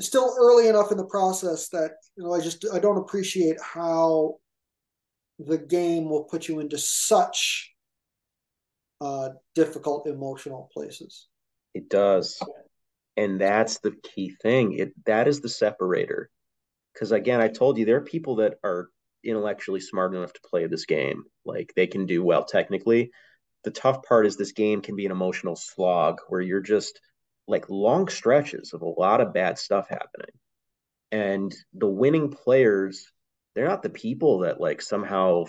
still early enough in the process that you know I just I don't appreciate how the game will put you into such uh, difficult emotional places. It does. And that's the key thing. It that is the separator. Because again, I told you there are people that are intellectually smart enough to play this game. Like they can do well technically. The tough part is this game can be an emotional slog where you're just like long stretches of a lot of bad stuff happening. And the winning players, they're not the people that like somehow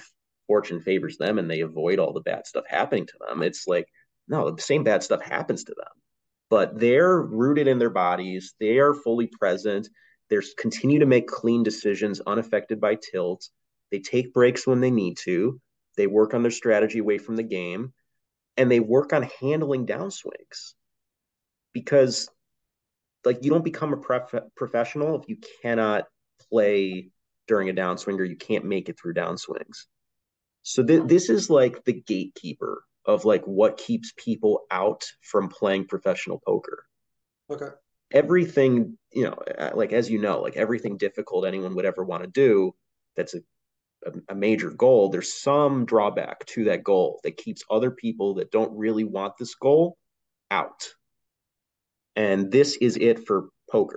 fortune favors them and they avoid all the bad stuff happening to them. It's like, no, the same bad stuff happens to them. But they're rooted in their bodies, they are fully present. They continue to make clean decisions unaffected by tilt. They take breaks when they need to. They work on their strategy away from the game and they work on handling downswings because like you don't become a prof- professional if you cannot play during a downswing or you can't make it through downswings. So th- this is like the gatekeeper of like what keeps people out from playing professional poker. Okay. Everything, you know, like as you know, like everything difficult anyone would ever want to do that's a, a, a major goal, there's some drawback to that goal that keeps other people that don't really want this goal out. And this is it for poker.